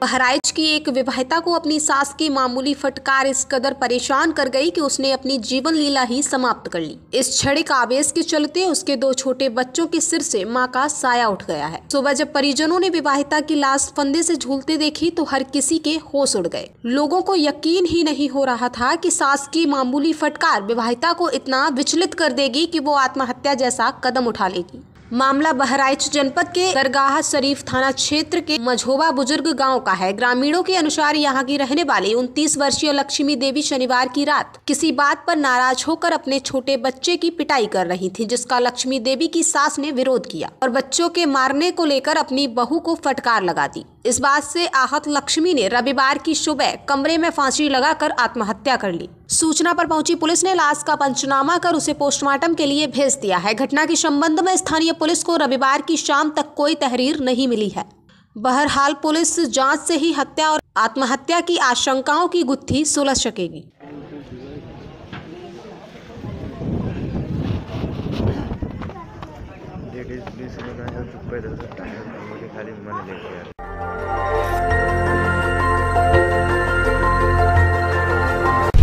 बहराइच की एक विवाहिता को अपनी सास की मामूली फटकार इस कदर परेशान कर गई कि उसने अपनी जीवन लीला ही समाप्त कर ली। इस क्षणिक आवेश के चलते उसके दो छोटे बच्चों के सिर से माँ का साया उठ गया है। सुबह जब परिजनों ने विवाहिता की लाश फंदे से झूलते देखी तो हर किसी के होश उड़ गए। लोगों को यकीन ही नहीं हो रहा था कि सास की मामूली फटकार विवाहिता को इतना विचलित कर देगी कि वो आत्महत्या जैसा कदम उठा लेगी। मामला बहराइच जनपद के दरगाह शरीफ थाना क्षेत्र के मझोबा बुज़ुर्ग गाँव का है। ग्रामीणों के अनुसार यहाँ की रहने वाली 29 वर्षीय लक्ष्मी देवी शनिवार की रात किसी बात पर नाराज़ होकर अपने छोटे बच्चे की पिटाई कर रही थी, जिसका लक्ष्मी देवी की सास ने विरोध किया और बच्चों के मारने को लेकर अपनी बहू को फटकार लगा दी। इस बात से आहत लक्ष्मी ने रविवार की सुबह कमरे में फांसी लगाकर आत्महत्या कर ली। सूचना पर पहुँची पुलिस ने लाश का पंचनामा कर उसे पोस्टमार्टम के लिए भेज दिया है। घटना के संबंध में स्थानीय पुलिस को रविवार की शाम तक कोई तहरीर नहीं मिली है। बहरहाल पुलिस जाँच से ही हत्या और आत्महत्या की आशंकाओं की गुत्थी सुलझ सकेगी। लेडीज़ पुलिस ने कहा चुप पैदल सकता है मुझे खाली मन लेके यार